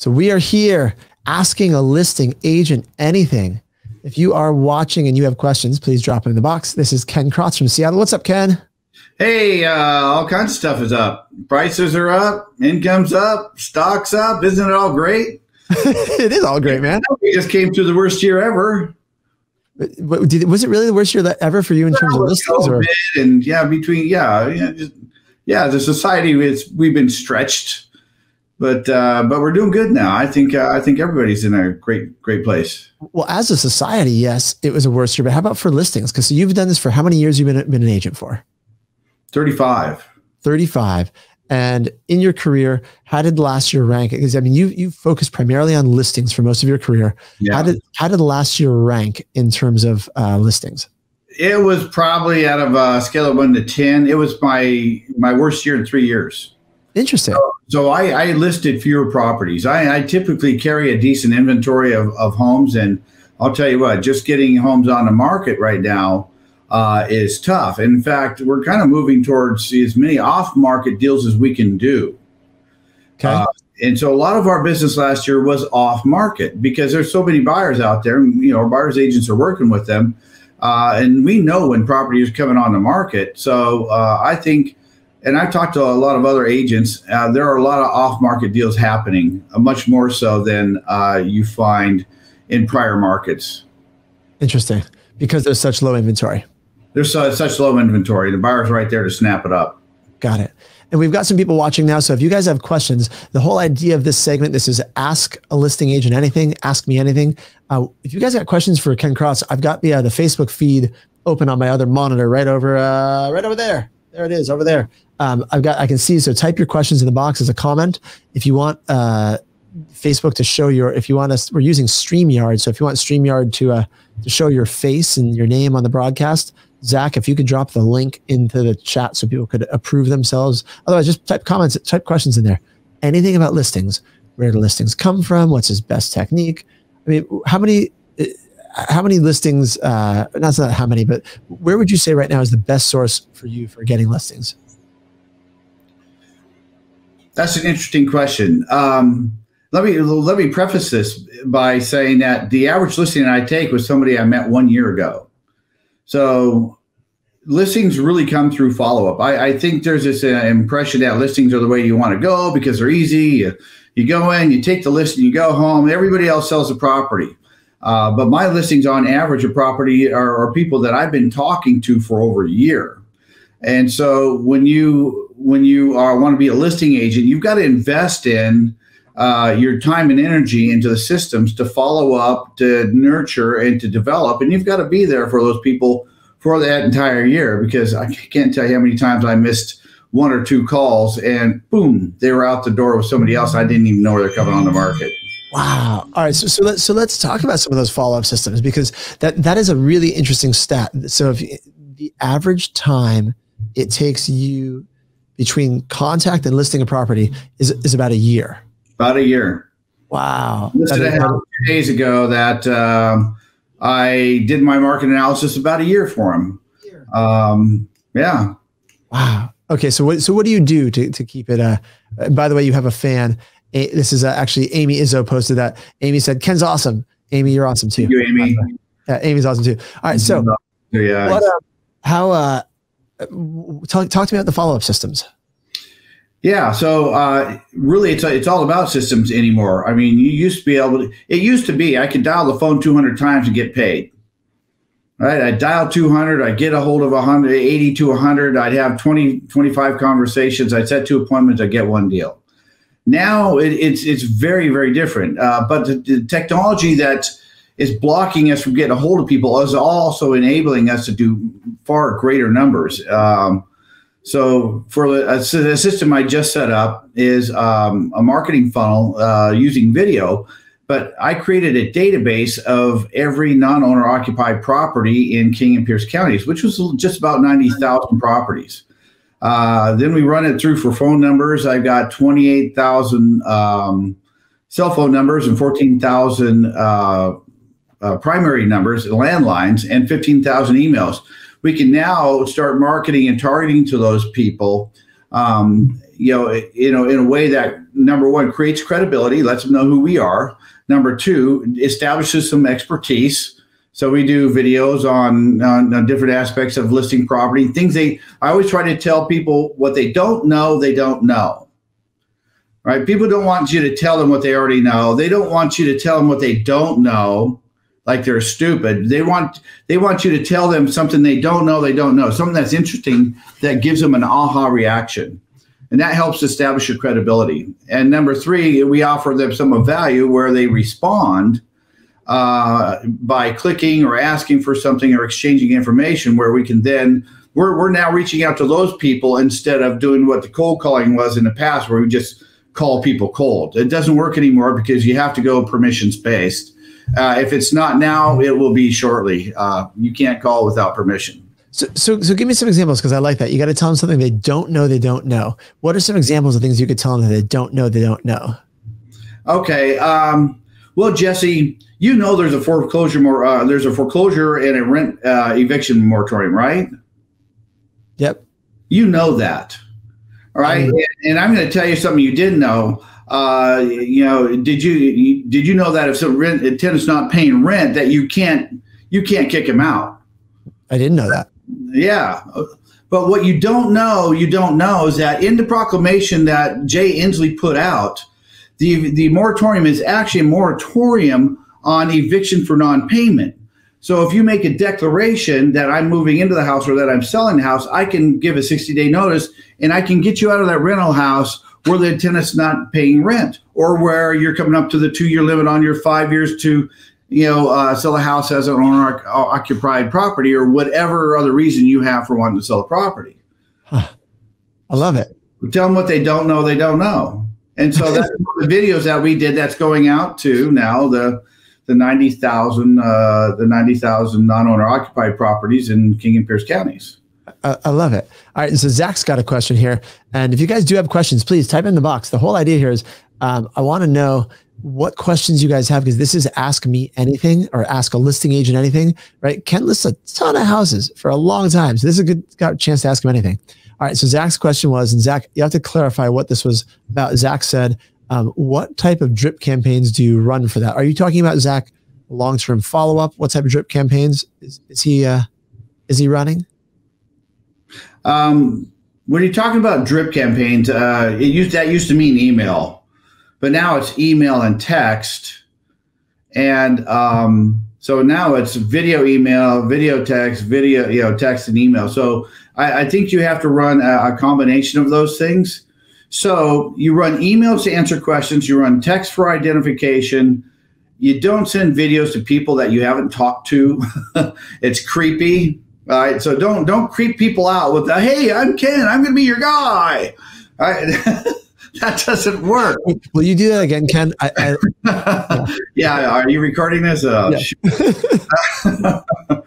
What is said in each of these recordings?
So we are here asking a listing agent anything. If you are watching and you have questions, please drop them in the box. This is Ken Crotts from Seattle. What's up, Ken? Hey, uh, all kinds of stuff is up. Prices are up, income's up, stocks up. Isn't it all great? it is all great, man. We just came through the worst year ever. But did, was it really the worst year that ever for you in terms of listings? Or? And yeah, between yeah, yeah, just, yeah, the society is we've been stretched but uh, but we're doing good now. I think uh, I think everybody's in a great great place. Well, as a society, yes, it was a worse year. But how about for listings? Because you've done this for how many years? You've been been an agent for? Thirty five. Thirty five. And in your career, how did last year rank? Because I mean, you you focused primarily on listings for most of your career. Yeah. How did how did last year rank in terms of uh, listings? It was probably out of a scale of one to ten. It was my my worst year in three years. Interesting. So, so I, I, listed fewer properties. I, I, typically carry a decent inventory of, of homes, and I'll tell you what, just getting homes on the market right now uh, is tough. In fact, we're kind of moving towards as many off-market deals as we can do. Okay. Uh, and so a lot of our business last year was off market because there's so many buyers out there. You know, our buyers agents are working with them, uh, and we know when property is coming on the market. So uh, I think and I've talked to a lot of other agents. Uh, there are a lot of off-market deals happening, uh, much more so than uh, you find in prior markets. Interesting, because there's such low inventory. There's such low inventory. The buyer's right there to snap it up. Got it. And we've got some people watching now. So if you guys have questions, the whole idea of this segment, this is ask a listing agent anything, ask me anything. Uh, if you guys got questions for Ken Crotts, I've got the uh, the Facebook feed open on my other monitor right over uh, right over there. There it is over there. Um, I've got, I can see, so type your questions in the box as a comment. If you want uh, Facebook to show your, if you want us, we're using StreamYard. So if you want StreamYard to, uh, to show your face and your name on the broadcast, Zach, if you could drop the link into the chat so people could approve themselves. Otherwise, just type comments, type questions in there. Anything about listings, where do listings come from? What's his best technique? I mean, how many, uh, how many listings, uh, not how many, but where would you say right now is the best source for you for getting listings? That's an interesting question. Um, let me let me preface this by saying that the average listing I take was somebody I met one year ago. So listings really come through follow up. I, I think there's this uh, impression that listings are the way you want to go because they're easy. You, you go in, you take the listing, you go home. Everybody else sells the property. Uh, but my listings on average of property are, are people that I've been talking to for over a year. And so when you when you are want to be a listing agent, you've got to invest in uh, your time and energy into the systems to follow up, to nurture, and to develop. And you've got to be there for those people for that entire year because I can't tell you how many times I missed one or two calls and boom, they were out the door with somebody else. I didn't even know where they're coming on the market. Wow. All right. So, so let's, so let's talk about some of those follow up systems because that, that is a really interesting stat. So if the average time it takes you between contact and listing a property is, is about a year. About a year. Wow. Listed a house two days ago that um, I did my market analysis about a year for him. Um, yeah. Wow. Okay. So what, so what do you do to, to keep it? Uh, by the way, you have a fan. This is uh, actually Amy Izzo posted that. Amy said, Ken's awesome. Amy, you're awesome too. Thank you, Amy. Yeah, Amy's awesome too. All right. So yeah. What, uh, how, uh, talk, talk to me about the follow-up systems. Yeah, so uh, really, it's it's all about systems anymore. I mean, you used to be able to. It used to be I could dial the phone 200 times and get paid. Right, I dial 200, I get a hold of 100, 80 to 100. I'd have 20, 25 conversations. I'd set two appointments. I get one deal. Now it, it's it's very very different. Uh, but the, the technology that is blocking us from getting a hold of people is also enabling us to do far greater numbers. Um, so for a, system I just set up is um, a marketing funnel uh, using video, but I created a database of every non-owner occupied property in King and Pierce counties, which was just about 90,000 properties. Uh, then we run it through for phone numbers. I've got 28,000 um, cell phone numbers and 14,000 uh, uh, primary numbers, landlines, and 15,000 emails. We can now start marketing and targeting to those people um, you know, you know, in a way that number one creates credibility, lets them know who we are. Number two, establishes some expertise. So we do videos on, on, on different aspects of listing property, things they. I always try to tell people what they don't know, they don't know. Right? People don't want you to tell them what they already know. They don't want you to tell them what they don't know like they're stupid. They want they want you to tell them something they don't know they don't know, something that's interesting that gives them an aha reaction. And that helps establish your credibility. And number three, we offer them some of value where they respond uh, by clicking or asking for something or exchanging information where we can then we're, we're now reaching out to those people instead of doing what the cold calling was in the past where we just call people cold. It doesn't work anymore because you have to go permissions based uh, if it's not now, it will be shortly. Uh, you can't call without permission. So, so, so give me some examples because I like that. You got to tell them something they don't know, they don't know. What are some examples of things you could tell them that they don't know, they don't know? Okay. Um, well, Jesse, you know there's a foreclosure more. Uh, there's a foreclosure and a rent uh, eviction moratorium, right? Yep. You know that, all right? Um, and, and I'm going to tell you something you didn't know uh, you know, did you did you know that if some rent a tenant's not paying rent, that you can't you can't kick him out? I didn't know that. Yeah, but what you don't know, you don't know, is that in the proclamation that Jay Inslee put out, the the moratorium is actually a moratorium on eviction for non-payment. So if you make a declaration that I'm moving into the house or that I'm selling the house, I can give a 60 day notice and I can get you out of that rental house where the tenant's not paying rent or where you're coming up to the two year limit on your five years to you know uh, sell a house as an owner occupied property or whatever other reason you have for wanting to sell a property. Huh. i love it. Tell them what they don't know they don't know. And so that's the videos that we did that's going out to now the the 90,000 uh, the 90,000 non-owner occupied properties in King and Pierce counties I, I love it. All right. So Zach's got a question here. And if you guys do have questions, please type in the box. The whole idea here is um, I want to know what questions you guys have because this is ask me anything or ask a listing agent anything, right? Ken lists a ton of houses for a long time. So this is a good chance to ask him anything. All right. So Zach's question was, and Zach, you have to clarify what this was about. Zach said, um, what type of drip campaigns do you run for that? Are you talking about Zach long-term follow-up? What type of drip campaigns is, is he, uh, is he running? Um, when you're talking about drip campaigns, uh, it used that used to mean email, but now it's email and text, and um, so now it's video, email, video, text, video, you know, text and email. So I, I think you have to run a, a combination of those things. So you run emails to answer questions, you run text for identification. You don't send videos to people that you haven't talked to. it's creepy. All right, so don't don't creep people out with the "Hey, I'm Ken. I'm going to be your guy." All right, that doesn't work. Will you do that again, Ken? I, I, yeah. yeah. Are you recording this? Uh, yeah.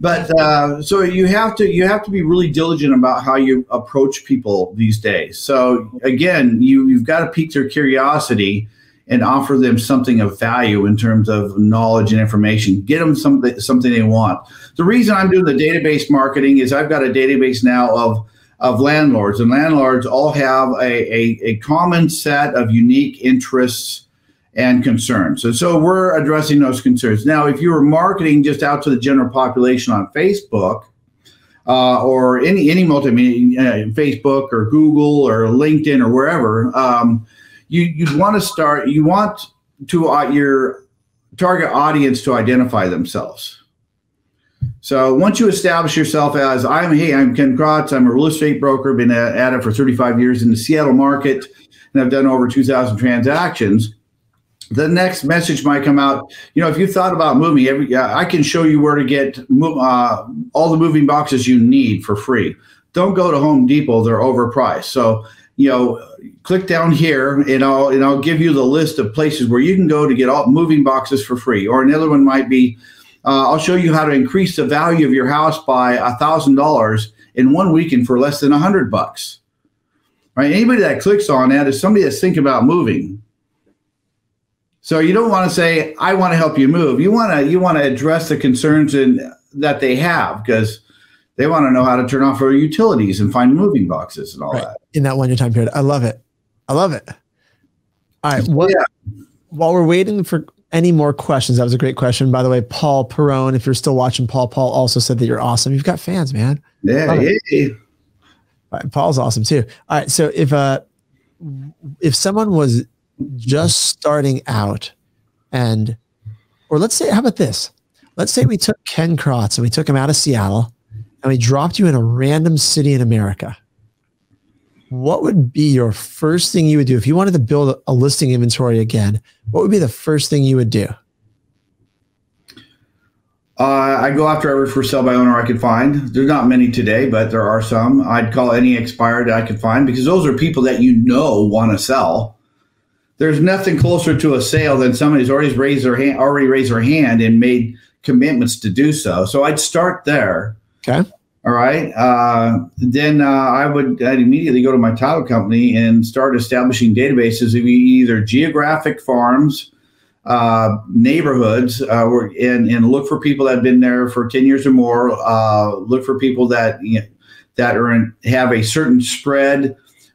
but uh, so you have to you have to be really diligent about how you approach people these days. So again, you you've got to pique their curiosity and offer them something of value in terms of knowledge and information. Get them something something they want. The reason I'm doing the database marketing is I've got a database now of of landlords, and landlords all have a, a, a common set of unique interests and concerns. And so we're addressing those concerns. Now, if you were marketing just out to the general population on Facebook, uh, or any any multimedia, uh, Facebook or Google or LinkedIn or wherever, um, you you'd want to start. You want to uh, your target audience to identify themselves. So once you establish yourself as I'm, hey, I'm Ken Crotts. I'm a real estate broker. Been at it for 35 years in the Seattle market, and I've done over 2,000 transactions. The next message might come out. You know, if you thought about moving, every I can show you where to get uh, all the moving boxes you need for free. Don't go to Home Depot; they're overpriced. So you know, click down here and I'll and I'll give you the list of places where you can go to get all moving boxes for free. Or another one might be, uh, I'll show you how to increase the value of your house by a thousand dollars in one weekend for less than a hundred bucks. Right? Anybody that clicks on that is somebody that's thinking about moving. So you don't want to say, I want to help you move. You want to you want to address the concerns and that they have because They want to know how to turn off their utilities and find moving boxes and all right. that. In that one year time period. I love it. I love it. All right. What, yeah. While we're waiting for any more questions, that was a great question. By the way, Paul Perone, if you're still watching, Paul, Paul also said that you're awesome. You've got fans, man. Yeah. yeah. Right, Paul's awesome too. All right. So if, uh, if someone was just starting out and, or let's say, how about this? Let's say we took Ken Crotts and we took him out of Seattle and we dropped you in a random city in America. What would be your first thing you would do if you wanted to build a listing inventory again? What would be the first thing you would do? Uh, I go after every for sale by owner I could find. There's not many today, but there are some. I'd call any expired I could find because those are people that you know want to sell. There's nothing closer to a sale than somebody who's already raised their hand, already raised their hand and made commitments to do so. So I'd start there. Okay. All right. Uh, then uh, I would I'd immediately go to my title company and start establishing databases of either geographic farms uh, neighborhoods uh, and, and look for people that have been there for 10 years or more. Uh, look for people that you know, that are in, have a certain spread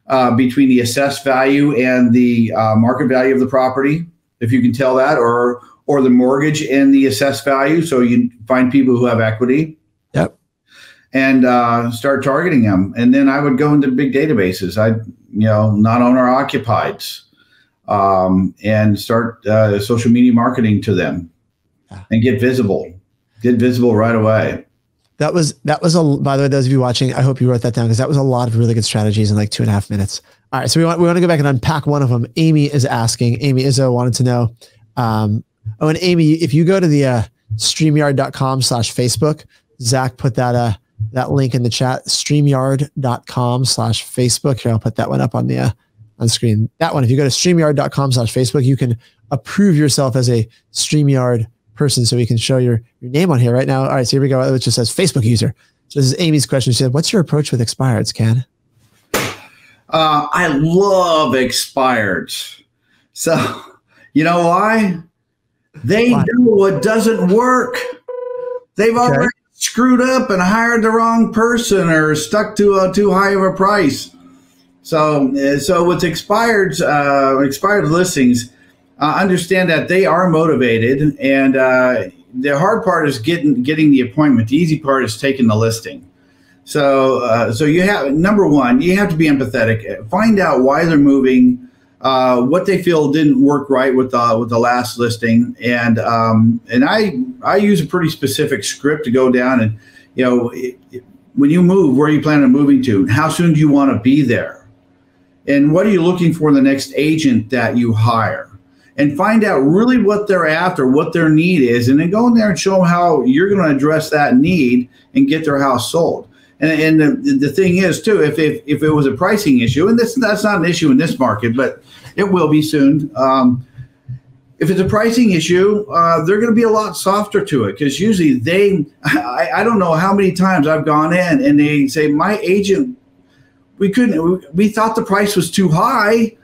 uh, between the assessed value and the market value of the property, if you can tell that, or or the mortgage and the assessed value. So you find people who have equity. And uh, start targeting them, and then I would go into big databases. I, you know, not owner occupieds um, and start uh, social media marketing to them and get visible. Get visible right away. That was that was a. By the way, those of you watching, I hope you wrote that down because that was a lot of really good strategies in like two and a half minutes. All right, so we want we want to go back and unpack one of them. Amy is asking. Amy Izzo wanted to know. Um, oh, and Amy, if you go to the uh, streamyard.com slash Facebook, Zach put that uh that link in the chat. Streamyard.com slash Facebook. Here, I'll put that one up on the uh, on screen. That one, if you go to streamyard.com slash Facebook, you can approve yourself as a StreamYard person so we can show your, your name on here right now. All right, so here we go. It just says Facebook user. So this is Amy's question. She said, what's your approach with expireds, Ken? Uh, I love expireds. So, you know why? They why? do what doesn't work. They've okay. already screwed up and hired the wrong person or stuck to a too high of a price. So, uh, so with expired uh, expired listings, uh, understand that they are motivated, and uh, the hard part is getting getting the appointment. The easy part is taking the listing. So, uh, so you have number one, you have to be empathetic. Find out why they're moving, uh, what they feel didn't work right with the with the last listing, and um, and I I use a pretty specific script to go down and you know. It, when you move, where are you planning on moving to? How soon do you want to be there? and what are you looking for in the next agent that you hire and find out really what they're after what their need is and then go in there and show them how you're going to address that need and get their house sold and, and the, the thing is too if, if, if it was a pricing issue and this that's not an issue in this market but it will be soon um, if it's a pricing issue, uh, they're going to be a lot softer to it because usually they, I, I, don't know how many times I've gone in and they say, my agent we couldn't we thought the price was too high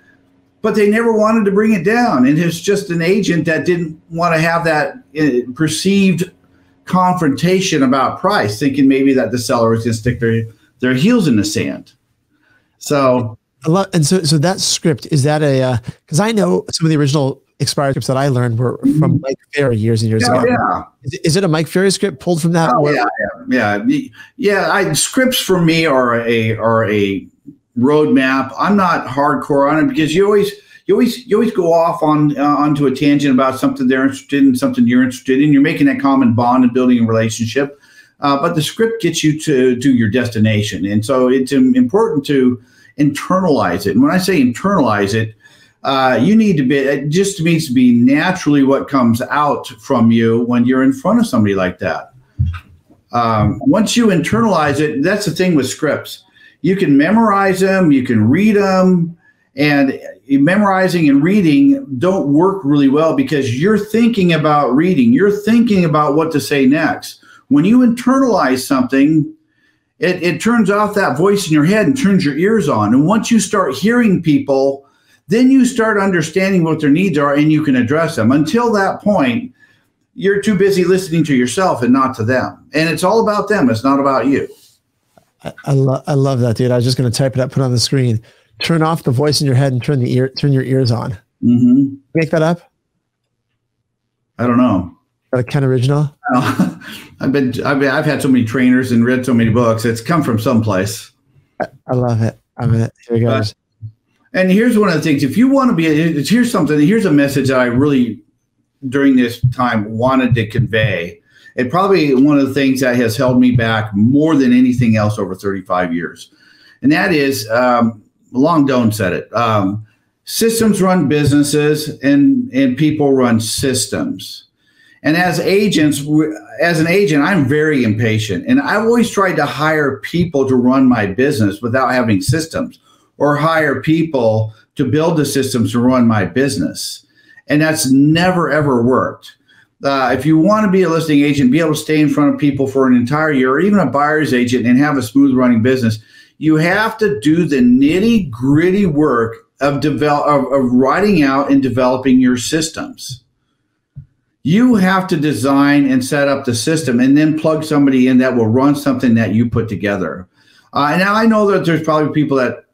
but they never wanted to bring it down. And it's just an agent that didn't want to have that uh, perceived confrontation about price thinking maybe that the seller was going to stick their their heels in the sand so a lot and so so that script is that a because uh, i know some of the original expired scripts that I learned were from mm-hmm. Mike Ferry years and years yeah, ago. Yeah. Is, is, it a Mike Ferry script pulled from that? Oh, yeah, yeah, yeah, yeah. I, scripts for me are a are a roadmap. I'm not hardcore on it because you always you always you always go off on uh, onto a tangent about something they're interested in, something you're interested in. You're making that common bond and building a relationship. Uh, but the script gets you to to your destination, and so it's important to internalize it. And when I say internalize it, uh, you need to be it just needs to be naturally what comes out from you when you're in front of somebody like that um, once you internalize it that's the thing with scripts you can memorize them you can read them and memorizing and reading don't work really well because you're thinking about reading you're thinking about what to say next when you internalize something it, it turns off that voice in your head and turns your ears on and once you start hearing people then you start understanding what their needs are and you can address them. Until that point, you're too busy listening to yourself and not to them. And it's all about them, it's not about you. I, I, lo- I love that, dude. I was just going to type it up, put it on the screen. Turn off the voice in your head and turn the ear, turn your ears on. Mm-hmm. Make that up. I don't know. Got a Ken original. I've been, I've been, I've had so many trainers and read so many books. It's come from someplace. I, I love it. I mean, here we go. and here's one of the things: if you want to be, here's something. Here's a message that I really, during this time, wanted to convey. And probably one of the things that has held me back more than anything else over 35 years, and that is, um, Long Don said it. Um, systems run businesses, and and people run systems. And as agents, as an agent, I'm very impatient. And I've always tried to hire people to run my business without having systems or hire people to build the systems to run my business. And that's never, ever worked. Uh, if you want to be a listing agent, be able to stay in front of people for an entire year, or even a buyer's agent and have a smooth running business, you have to do the nitty gritty work of, develop, of, of writing out and developing your systems you have to design and set up the system and then plug somebody in that will run something that you put together. Uh, and now I know that there's probably people that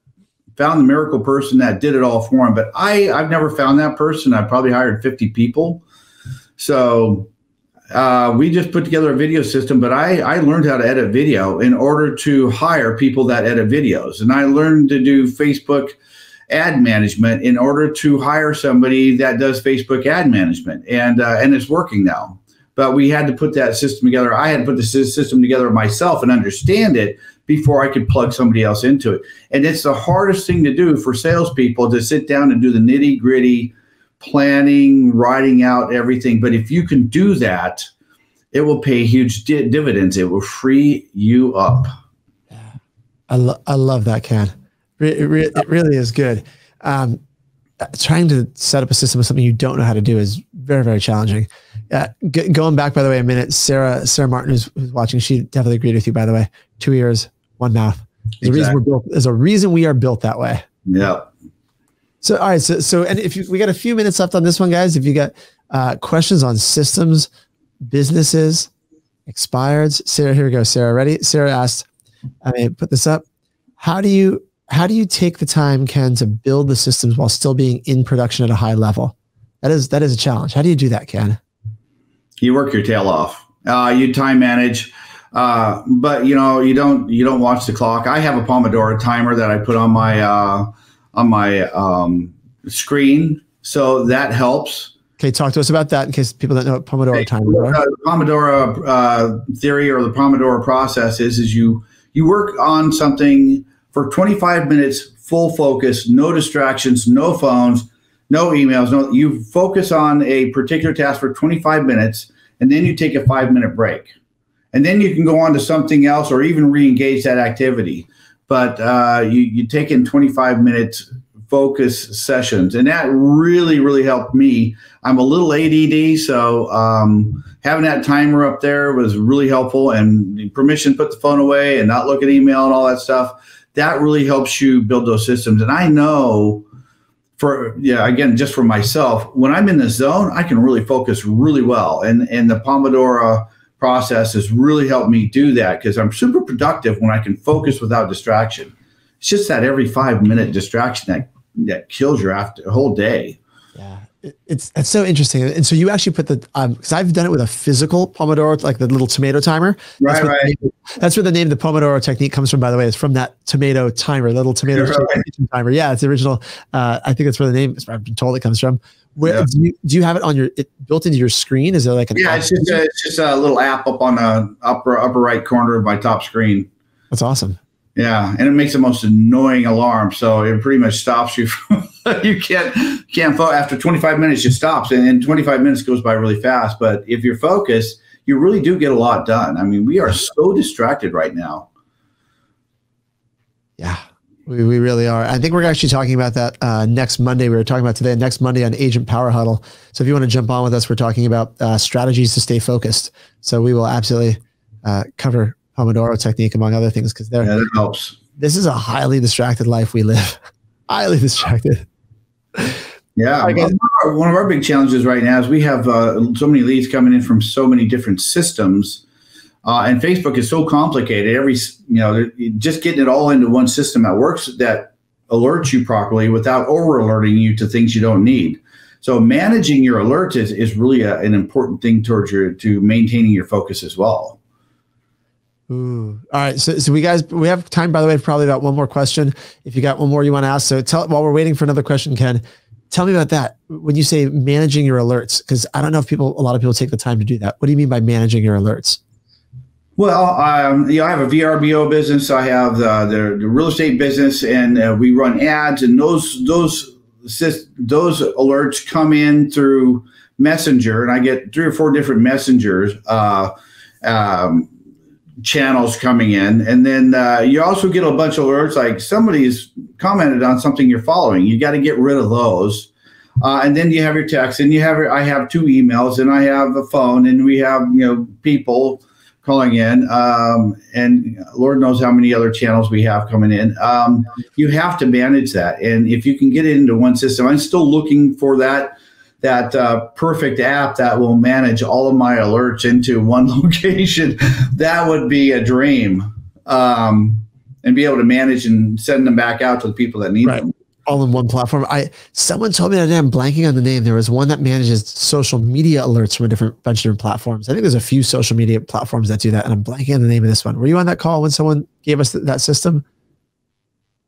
found the miracle person that did it all for them, but I, I've never found that person. I've probably hired 50 people. So uh, we just put together a video system, but I, I learned how to edit video in order to hire people that edit videos. And I learned to do Facebook ad management in order to hire somebody that does Facebook ad management, and uh, and it's working now. But we had to put that system together. I had to put the system together myself and understand it before I could plug somebody else into it. And it's the hardest thing to do for salespeople to sit down and do the nitty gritty planning, writing out everything. But if you can do that, it will pay huge di- dividends. It will free you up. I, lo- I love that, Ken. It, re- it really is good. Um, trying to set up a system of something you don't know how to do is very, very challenging. Uh, g- going back, by the way, a minute, Sarah, Sarah Martin, who's, who's, watching, she definitely agreed with you, by the way. Two ears, one mouth. There's exactly. a reason we're built. There's a reason we are built that way. Yeah. So, all right. So, so, and if you, we got a few minutes left on this one, guys, if you got uh, questions on systems, businesses, expireds, Sarah, here we go. Sarah, ready? Sarah asked, I mean, put this up. How do you how do you take the time, Ken, to build the systems while still being in production at a high level? That is that is a challenge. How do you do that, Ken? You work your tail off. Uh, you time manage, uh, but you know you don't you don't watch the clock. I have a Pomodoro timer that I put on my uh, on my um, screen, so that helps. Okay, talk to us about that in case people don't know what Pomodoro okay. timer are. The Pomodoro uh, theory or the Pomodoro process is is you you work on something for 25 minutes, full focus, no distractions, no phones, no emails. No, you focus on a particular task for 25 minutes, and then you take a five minute break, and then you can go on to something else or even re-engage that activity. But uh, you you take in 25 minutes focus sessions, and that really really helped me. I'm a little ADD, so um, having that timer up there was really helpful, and permission put the phone away and not look at email and all that stuff that really helps you build those systems. And I know for yeah, again, just for myself, when I'm in the zone, I can really focus really well. And and the Pomodoro process has really helped me do that because I'm super productive when I can focus without distraction. It's just that every five minute distraction that that kills your after whole day. Yeah it's it's so interesting. And so you actually put the um because I've done it with a physical Pomodoro, like the little tomato timer. Right, that's right. Name, that's where the name of the Pomodoro technique comes from. By the way, it's from that tomato timer, little tomato right. timer. Yeah, it's the original. Uh, I think that's where the name. I've been told it comes from. Where yeah. do you do you have it on your it built into your screen? Is there like an yeah? It's just a, it's just a little app up on the upper upper right corner of my top screen. That's awesome. Yeah, and it makes the most annoying alarm. So it pretty much stops you from you can't can't fo- after 25 minutes it stops and, and 25 minutes goes by really fast but if you're focused you really do get a lot done. I mean we are so distracted right now. Yeah we, we really are. I think we're actually talking about that uh, next monday. We were talking about today next monday on agent power huddle. So if you want to jump on with us we're talking about uh, strategies to stay focused. So we will absolutely uh, cover pomodoro technique among other things because yeah, that helps this is a highly distracted life we live highly distracted yeah, one of, our, one of, our, big challenges right now is we have uh, so many leads coming in from so many different systems. Uh, and Facebook is so complicated. Every you know, just getting it all into one system that works that alerts you properly without over alerting you to things you don't need. So managing your alerts is, is really a, an important thing towards your to maintaining your focus as well. Ooh. All right. So, so we guys, we have time, by the way, probably about one more question. If you got one more you want to ask. So tell, while we're waiting for another question, Ken, tell me about that. When you say managing your alerts, because I don't know if people, a lot of people take the time to do that. What do you mean by managing your alerts? Well, um, you know, I have a VRBO business. I have the, the, the real estate business, and uh, we run ads, and those those those alerts come in through Messenger, and I get three or four different messengers uh, um, channels coming in, and then uh, you also get a bunch of alerts like somebody's commented on something you're following. You got to get rid of those. Uh, and then you have your text, and you have I have two emails, and I have a phone, and we have you know people calling in, um, and Lord knows how many other channels we have coming in. Um, you have to manage that, and if you can get it into one system, I'm still looking for that that uh, perfect app that will manage all of my alerts into one location. that would be a dream, um, and be able to manage and send them back out to the people that need right. them all in one platform. I someone told me that I'm blanking on the name. There was one that manages social media alerts from a different bunch of different platforms. I think there's a few social media platforms that do that, and I'm blanking on the name of this one. Were you on that call when someone gave us th- that system?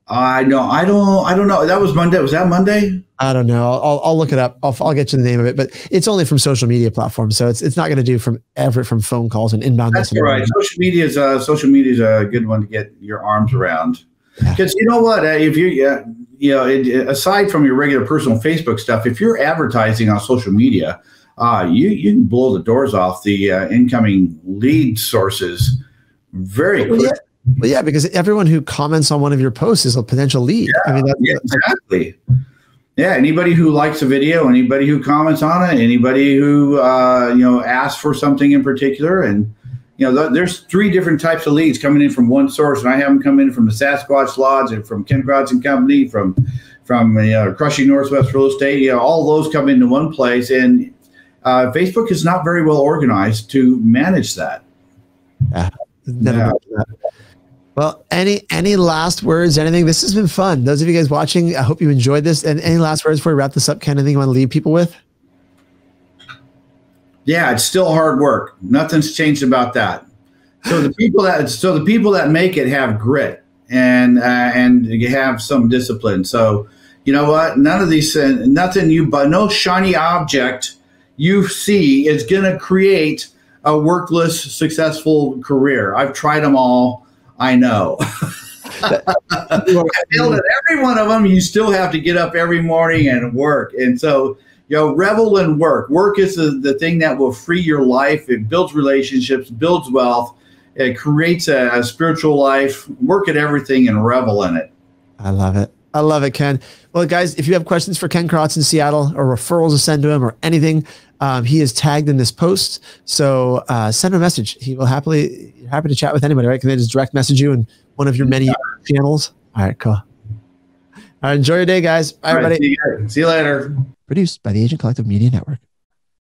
I know. I don't. I don't know. That was Monday. Was that Monday? I don't know. I'll, I'll look it up. I'll, I'll get you the name of it, but it's only from social media platforms, so it's it's not going to do from ever from phone calls and inbound. That's right. Social media is a social media is a good one to get your arms around. Because you know what, uh, if you uh, you know, it, aside from your regular personal Facebook stuff, if you're advertising on social media, uh, you you can blow the doors off the uh, incoming lead sources very quickly. Well, yeah. well, yeah, because everyone who comments on one of your posts is a potential lead. Yeah, I mean, yeah, exactly. Yeah, anybody who likes a video, anybody who comments on it, anybody who uh, you know asks for something in particular, and you know, there's three different types of leads coming in from one source, and I have them come in from the Sasquatch Lodge and from Ken Crotts and Company, from from you know, Crushing Northwest Real Estate. You know, all those come into one place, and uh, Facebook is not very well organized to manage that. Yeah, yeah. Well, any any last words? Anything? This has been fun. Those of you guys watching, I hope you enjoyed this. And any last words before we wrap this up? Ken, anything you want to leave people with? Yeah, it's still hard work. Nothing's changed about that. So the people that so the people that make it have grit and uh, and you have some discipline. So you know what? None of these uh, nothing you but no shiny object you see is going to create a workless successful career. I've tried them all. I know. I feel that every one of them, you still have to get up every morning and work. And so you know, revel in work. Work is the, the thing that will free your life. It builds relationships, builds wealth, it creates a, a spiritual life. Work at everything and revel in it. I love it. I love it, Ken. Well, guys, if you have questions for Ken Crotts in Seattle or referrals to send to him or anything, um, he is tagged in this post. So uh, send him a message. He will happily happy to chat with anybody. Right? Can they just direct message you in one of your many channels? All right, cool. All right, enjoy your day, guys. Bye, everybody. See you, see you later. Produced by the Agent Collective Media Network.